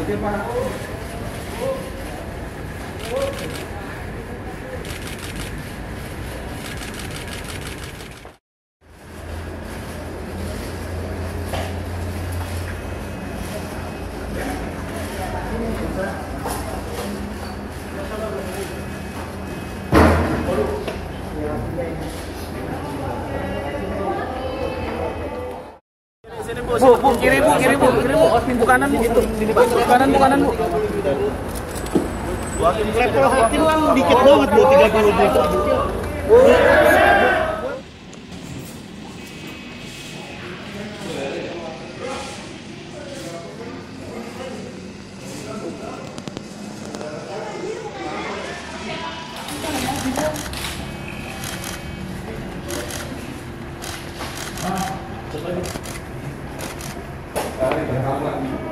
চোখের পাড়া Thank you. Bu, bu, kiri bu, kiri bu, kiri bu. Pintu kanan bu. Pintu kanan bu, kanan bu. Level hakim kan dikit banget bu, 30 Kalian.